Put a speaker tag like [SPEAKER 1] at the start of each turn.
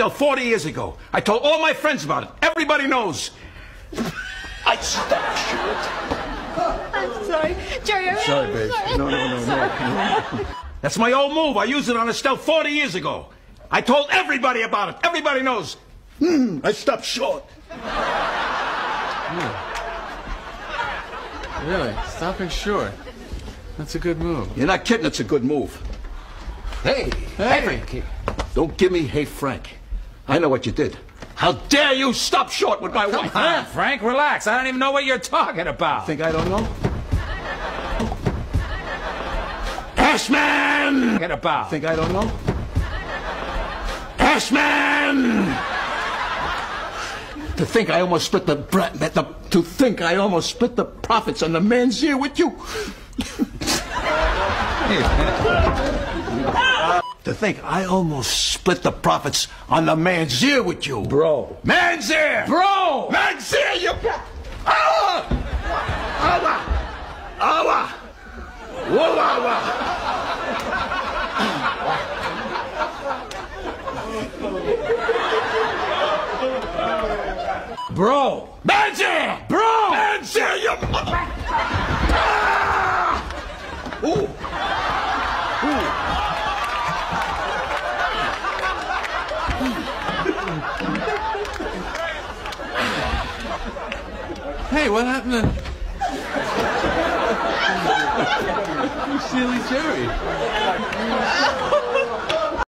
[SPEAKER 1] Still 40 years ago. I told all my friends about it. Everybody knows. I stopped short.
[SPEAKER 2] I'm sorry. Jerry, I'm
[SPEAKER 3] Sorry, babe.
[SPEAKER 1] No, no, no, no. That's my old move. I used it on Estelle 40 years ago. I told everybody about it. Everybody knows. Hmm, I stopped short.
[SPEAKER 3] Really? Stopping short. That's a good move.
[SPEAKER 1] You're not kidding. It's a good move. Hey,
[SPEAKER 3] Hey,
[SPEAKER 1] Frankie. Don't give me hey, Frank. I know what you did. How dare you stop short with my wife?
[SPEAKER 4] Come on, Frank, relax. I don't even know what you're talking about.
[SPEAKER 1] Think I don't know? Assman!
[SPEAKER 4] Talking about.
[SPEAKER 1] Think I don't know? Assman! To think I almost split the, the to think I almost split the profits on the manssiere with you. to think I almost split the profits on the manssiere with you.
[SPEAKER 3] Bro.
[SPEAKER 1] Manssiere!
[SPEAKER 4] Bro!
[SPEAKER 1] Manssiere, you got. Awa! Awa! Awa! Whoa, awa!
[SPEAKER 4] Bro!
[SPEAKER 1] Manssiere!
[SPEAKER 4] Bro!
[SPEAKER 1] Manssiere, you. Ah! Ooh.
[SPEAKER 3] Hey, what happened to... Silly Jerry.